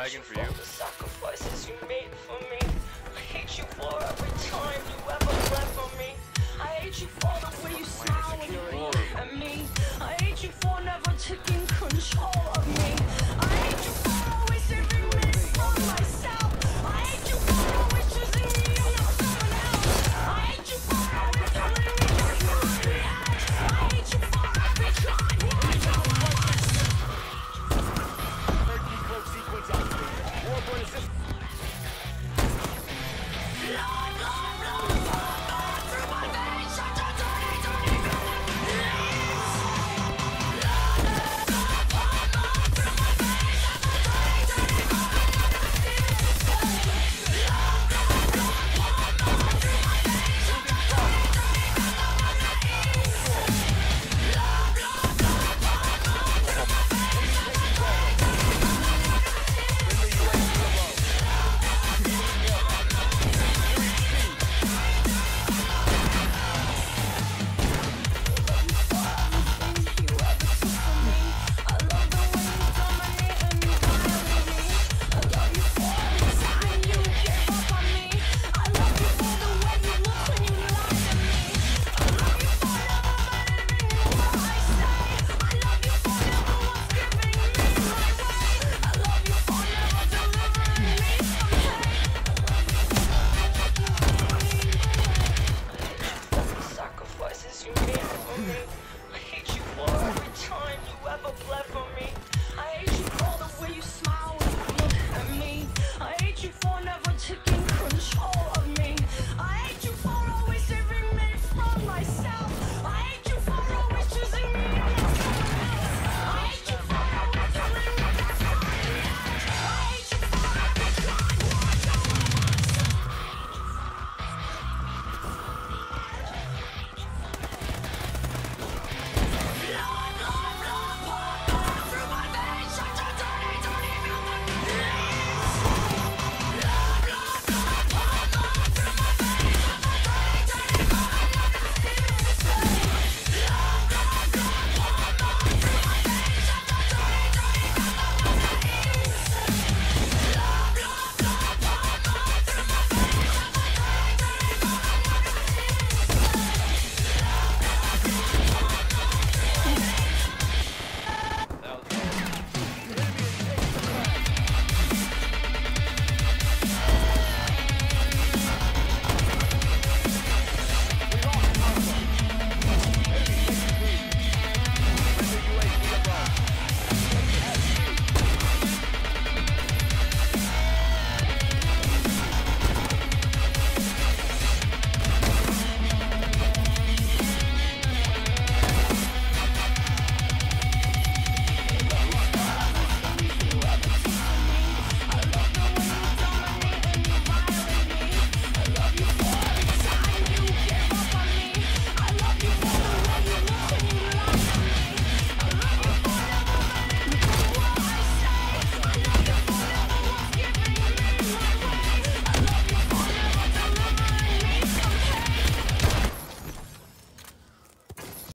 lagging for you? The sacrifices you made for me. Lord.